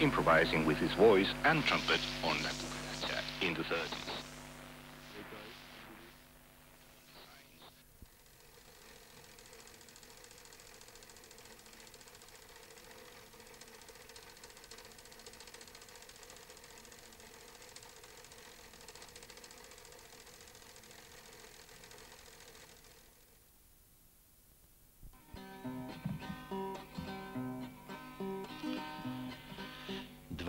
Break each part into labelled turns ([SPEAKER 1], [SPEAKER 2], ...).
[SPEAKER 1] Improvising with his voice and trumpet on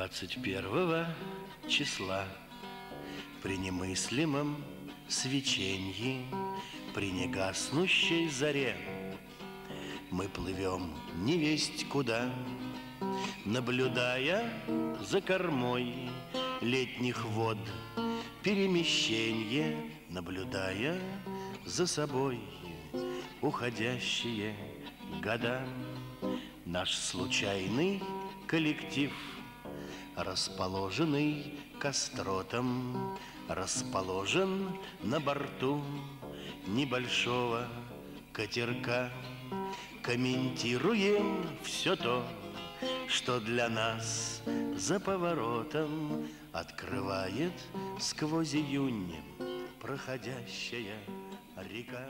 [SPEAKER 2] 21 числа. При немыслимом свечении При негаснущей заре Мы плывем невесть куда, Наблюдая за кормой летних вод Перемещение, наблюдая за собой Уходящие года. Наш случайный коллектив – Расположенный костротом Расположен на борту Небольшого катерка Комментируем все то, что для нас за поворотом Открывает сквозь июнь проходящая река.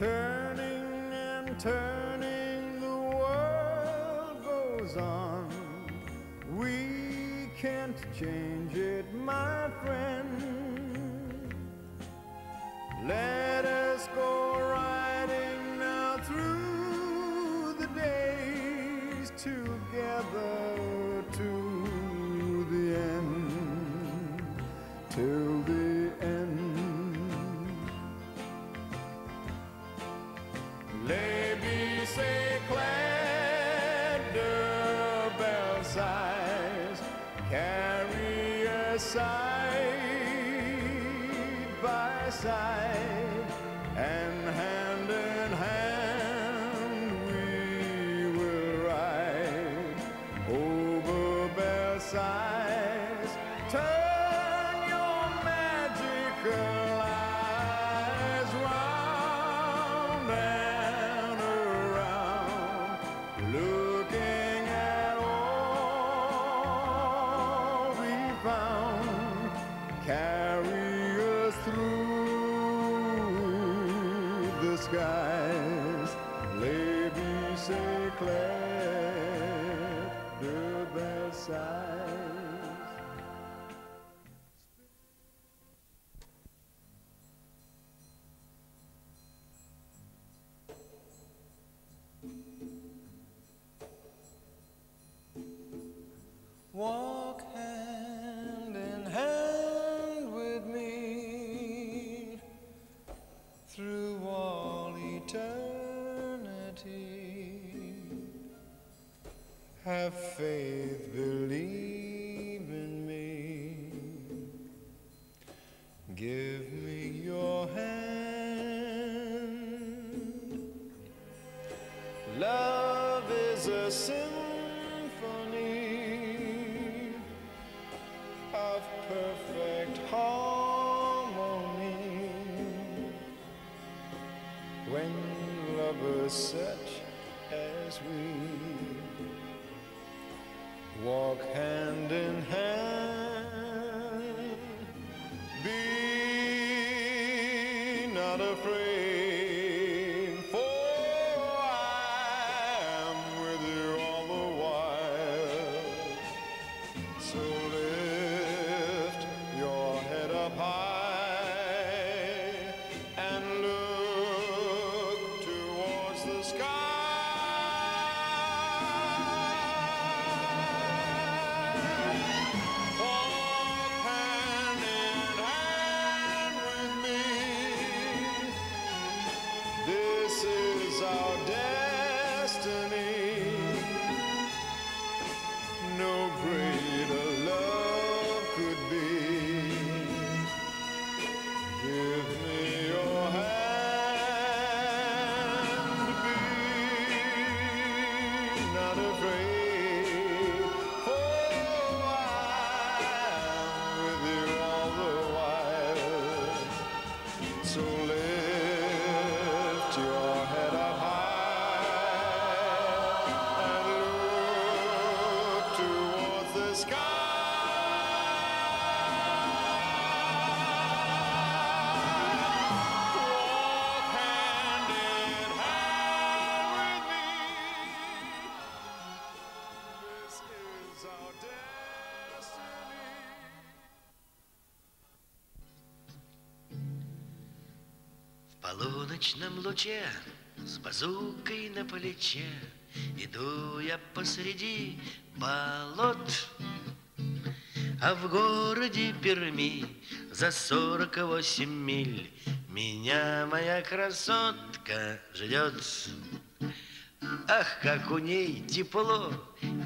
[SPEAKER 3] Turning and turning, the world goes on. We can't change it, my friend. Let us go riding now through the days together to the end, till side by side, Have faith, walk hand in hand, be not afraid,
[SPEAKER 2] полуночном луче с базукой на плече Иду я посреди болот А в городе Перми за сорок восемь миль Меня моя красотка ждет Ах, как у ней тепло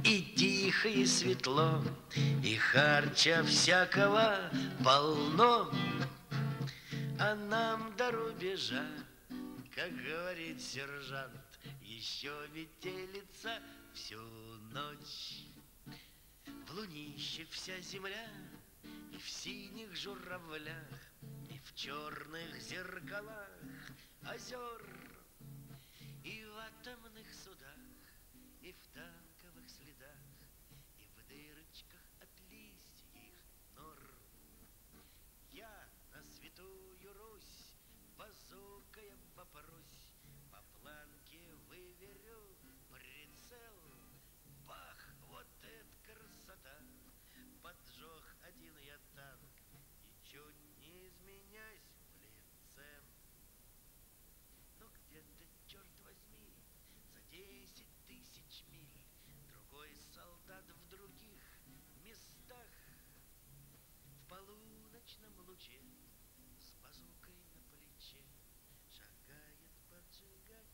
[SPEAKER 2] и тихо, и светло И харча всякого полно а нам до рубежа, как говорит сержант, еще метелится всю ночь. В лунище вся земля, и в синих журавлях, и в черных зеркалах озер, и в атомных судах, и в танковых следах, и в дырочках от листьев нор. Я на святую Русь базукая попрусь, переверю прицел. Не изменясь в лице. Ну где ты, черт возьми, за десять тысяч миль? Другой солдат в других местах. В полуночном луче с базукой на плече шагает поджигать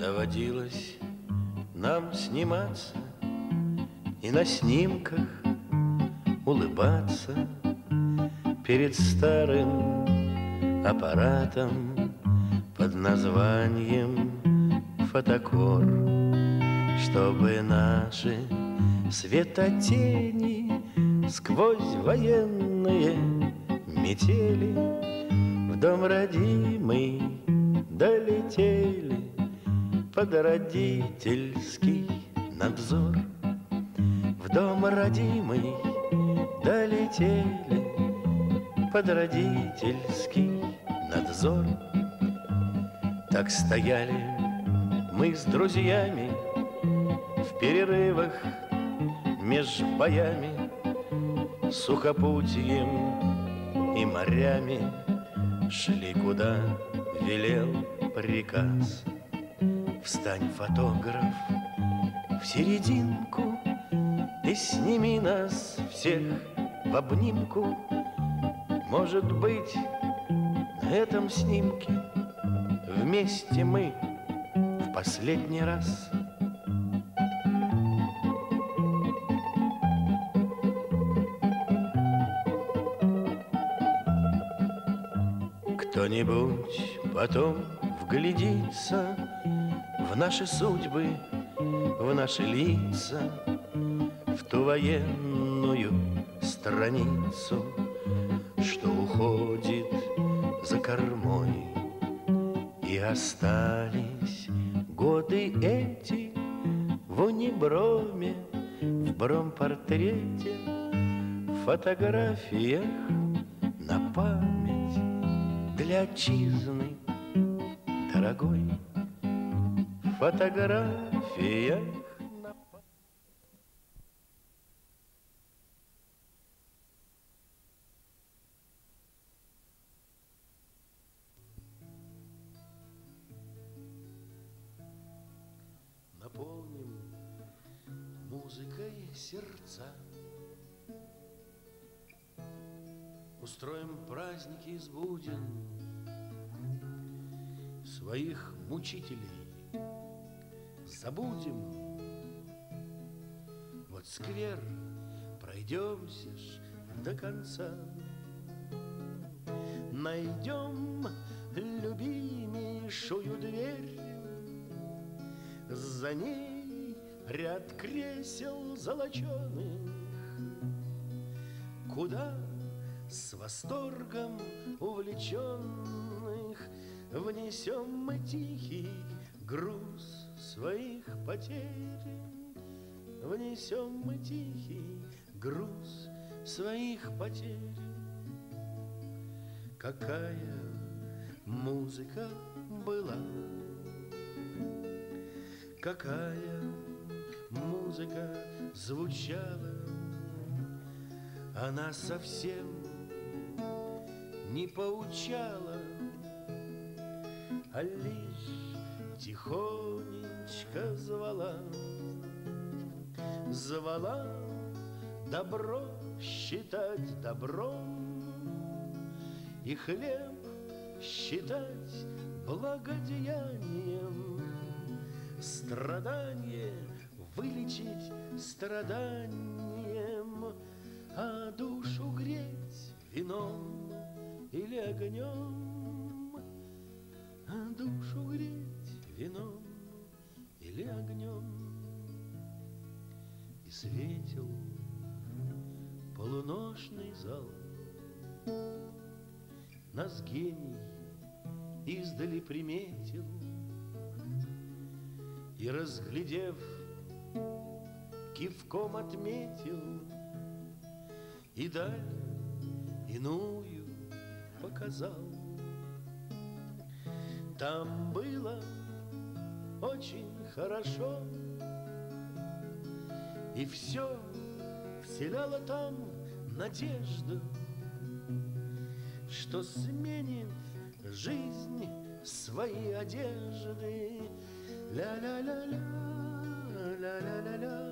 [SPEAKER 2] Доводилось нам сниматься И на снимках улыбаться Перед старым аппаратом Под названием фотокор Чтобы наши светотени Сквозь военные метели В дом родимый долетели под родительский надзор. В дом родимый долетели под родительский надзор. Так стояли мы с друзьями в перерывах меж боями, сухопутьем и морями шли куда велел приказ. Встань, фотограф, в серединку И сними нас всех в обнимку. Может быть, на этом снимке Вместе мы в последний раз Кто-нибудь потом вглядится в наши судьбы, в наши лица, в ту военную страницу, что уходит за кормой. И остались годы эти в униброме, в бромпортрете, в фотографиях на память для отчизны дорогой фотографиях Наполним музыкой сердца. Устроим праздники из буден Своих мучителей забудем. Вот сквер пройдемся ж до конца. Найдем любимейшую дверь, За ней ряд кресел золоченых, Куда с восторгом увлеченных Внесем мы тихий груз своих потерь. Внесем мы тихий груз своих потерь. Какая музыка была, какая музыка звучала, она совсем не поучала, а лишь тихонечко звала, звала добро считать добром и хлеб считать благодеянием. Страдание вылечить страданием А душу греть вином или огнем. А душу греть вином или огнем. И светил полуношный зал. Нас гений издали приметил. И, разглядев, кивком отметил. И даль иную показал. Там было очень хорошо И все вселяло там надежду Что сменит жизнь свои одежды. Ля-ля-ля-ля, ля-ля-ля.